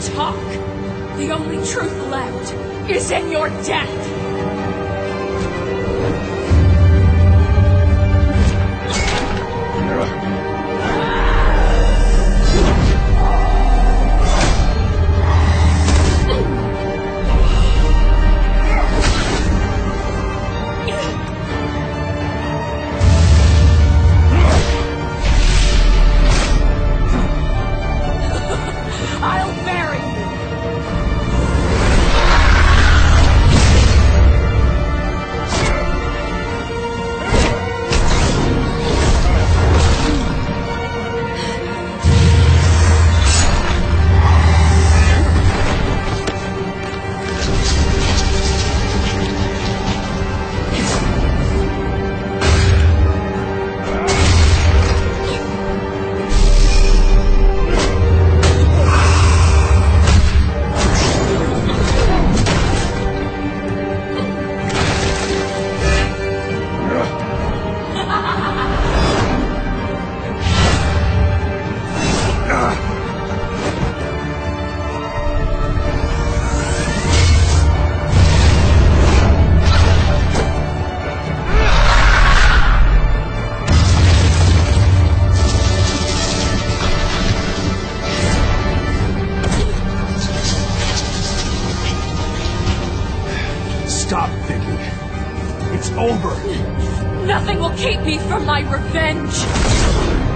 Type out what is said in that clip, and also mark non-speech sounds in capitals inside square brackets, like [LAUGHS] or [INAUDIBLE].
talk. The only truth left is in your death. [LAUGHS] I'll Stop. It's over. Nothing will keep me from my revenge.